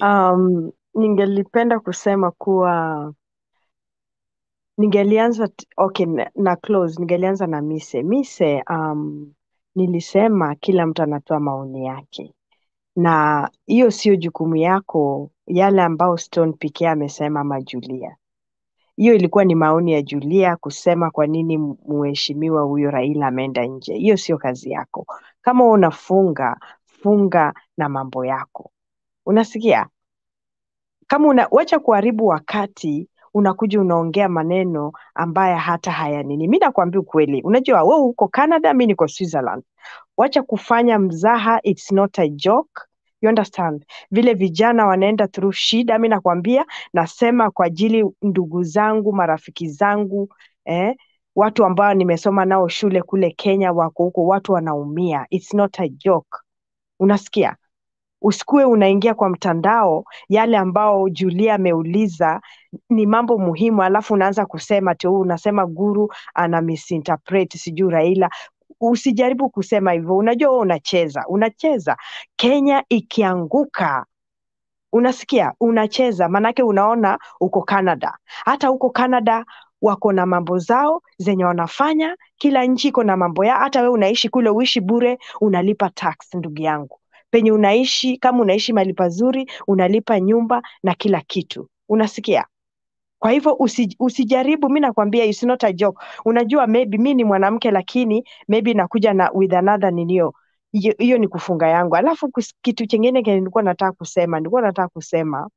Um, ningelipenda kusema kuwa ningelianza okay, na, close ningelianza na Mise. Mise, um, nilisema kila mtu anatoa maoni yake, na hiyo sio jukumu yako, yale ambao Stone pekee amesema ama Julia. Hiyo ilikuwa ni maoni ya Julia kusema kwa nini mheshimiwa huyo Raila ameenda nje. Hiyo sio kazi yako. Kama unafunga, funga na mambo yako. Unasikia? kama unawacha kuharibu wakati unakuja unaongea maneno ambaye hata haya nini. Mi nakwambia ukweli, unajua we uko Canada, mi niko Switzerland. Wacha kufanya mzaha, it's not a joke. You understand? Vile vijana wanaenda through shida, mi nakwambia, nasema kwa ajili ndugu zangu, marafiki zangu, eh, watu ambao nimesoma nao shule kule Kenya wako huko, watu wanaumia. It's not a joke. Unasikia? Usikue unaingia kwa mtandao yale ambao Julia ameuliza ni mambo muhimu, alafu unaanza kusema tu, unasema Guru ana misinterpret sijui Raila. Usijaribu kusema hivyo, unajua wewe unacheza, unacheza. Kenya ikianguka unasikia unacheza, maanake unaona uko Canada. Hata huko Canada wako na mambo zao zenye wanafanya, kila nchi iko na mambo yao. Hata wee unaishi kule, uishi bure, unalipa tax, ndugu yangu. Penye unaishi, kama unaishi mahali pazuri, unalipa nyumba na kila kitu, unasikia? Kwa hivyo usi, usijaribu, mi nakwambia not a joke. Unajua maybe mi ni mwanamke lakini maybe nakuja na with another ninio hiyo hiyo ni kufunga yangu. Alafu kitu chengine kenye nilikuwa nataka kusema, nilikuwa nataka kusema